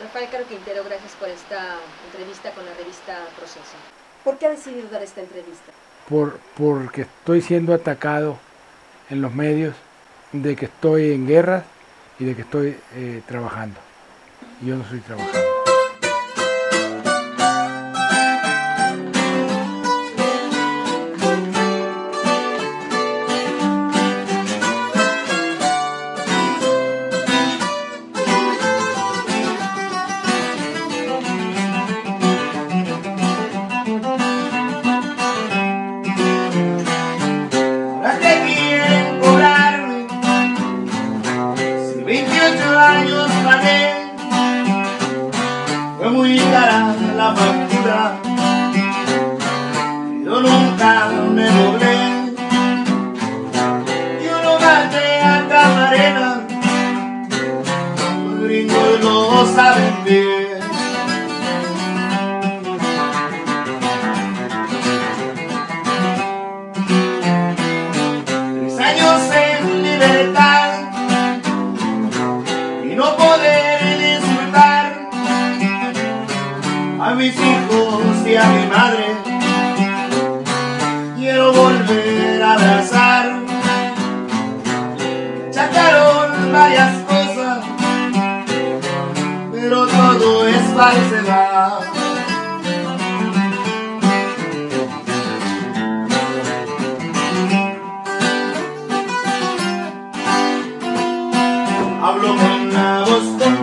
Rafael Caro Quintero, gracias por esta entrevista con la revista Proceso. ¿Por qué ha decidido dar esta entrevista? Por, porque estoy siendo atacado en los medios de que estoy en guerra y de que estoy eh, trabajando. Yo no estoy trabajando. Factura Yo nunca me doblé. Yo no gané a camarera Los gringos lo saben bien a mis hijos y a mi madre. Quiero volver a abrazar. Chacaron varias cosas, pero todo es falsedad. Hablo con la voz